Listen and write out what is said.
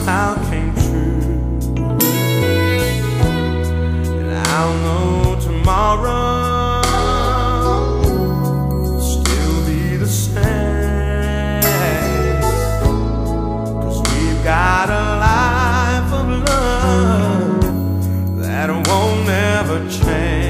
somehow came true. And I'll know tomorrow still be the same. Cause we've got a life of love that won't ever change.